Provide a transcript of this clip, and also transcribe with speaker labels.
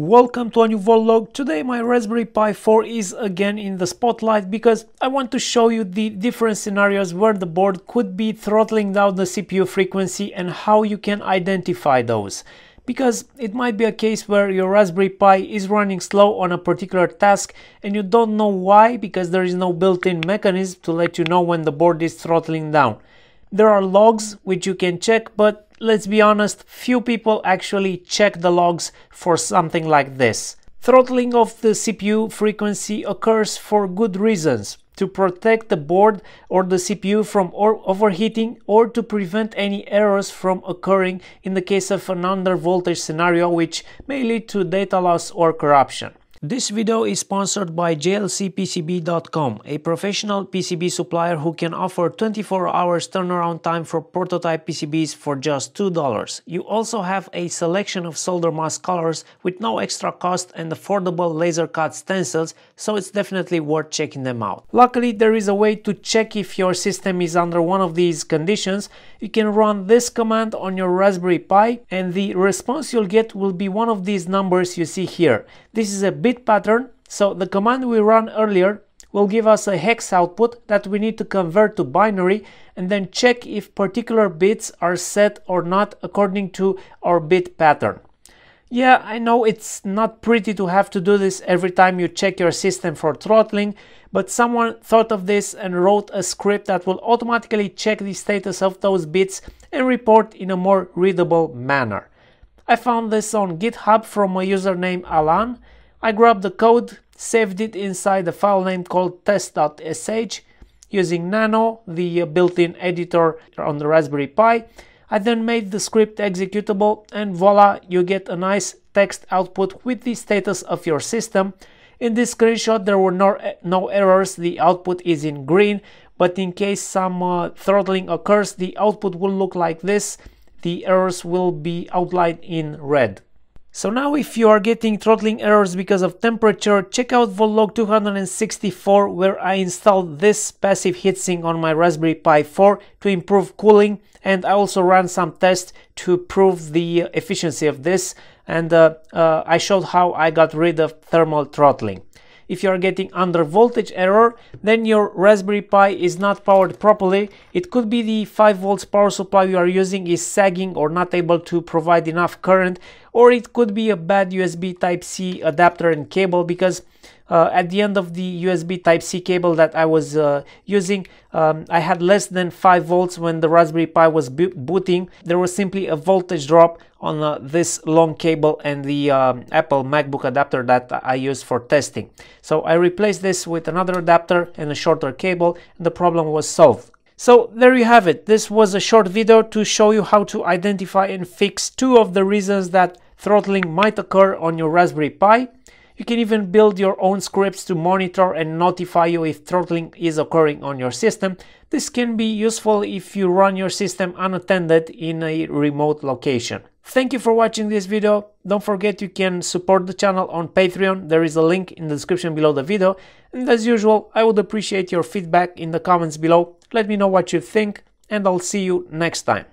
Speaker 1: Welcome to a new Voltlog. Today my Raspberry Pi 4 is again in the spotlight because I want to show you the different scenarios where the board could be throttling down the CPU frequency and how you can identify those. Because it might be a case where your Raspberry Pi is running slow on a particular task and you don't know why because there is no built-in mechanism to let you know when the board is throttling down. There are logs which you can check but let's be honest, few people actually check the logs for something like this. Throttling of the CPU frequency occurs for good reasons to protect the board or the CPU from overheating or to prevent any errors from occurring in the case of an under voltage scenario which may lead to data loss or corruption. This video is sponsored by jlcpcb.com, a professional PCB supplier who can offer 24 hours turnaround time for prototype PCBs for just $2. You also have a selection of solder mask colors with no extra cost and affordable laser cut stencils, so it's definitely worth checking them out. Luckily, there is a way to check if your system is under one of these conditions. You can run this command on your Raspberry Pi and the response you'll get will be one of these numbers you see here. This is a bit pattern, so the command we ran earlier will give us a hex output that we need to convert to binary and then check if particular bits are set or not according to our bit pattern. Yeah, I know it's not pretty to have to do this every time you check your system for throttling, but someone thought of this and wrote a script that will automatically check the status of those bits and report in a more readable manner. I found this on GitHub from a user named Alan. I grabbed the code, saved it inside a file name called test.sh using Nano, the built-in editor on the Raspberry Pi. I then made the script executable and voila, you get a nice text output with the status of your system. In this screenshot there were no, no errors, the output is in green, but in case some uh, throttling occurs, the output will look like this the errors will be outlined in red. So now if you are getting throttling errors because of temperature, check out Voltlog 264 where I installed this passive heatsink on my Raspberry Pi 4 to improve cooling and I also ran some tests to prove the efficiency of this and uh, uh, I showed how I got rid of thermal throttling. If you are getting under voltage error, then your Raspberry Pi is not powered properly. It could be the 5 volts power supply you are using is sagging or not able to provide enough current, or it could be a bad USB Type-C adapter and cable because uh, at the end of the USB Type-C cable that I was uh, using, um, I had less than 5 volts when the Raspberry Pi was booting. There was simply a voltage drop on uh, this long cable and the um, Apple MacBook adapter that I use for testing. So I replaced this with another adapter and a shorter cable and the problem was solved. So there you have it. This was a short video to show you how to identify and fix two of the reasons that throttling might occur on your Raspberry Pi. You can even build your own scripts to monitor and notify you if throttling is occurring on your system. This can be useful if you run your system unattended in a remote location. Thank you for watching this video. Don't forget you can support the channel on Patreon. There is a link in the description below the video. And as usual, I would appreciate your feedback in the comments below. Let me know what you think and I'll see you next time.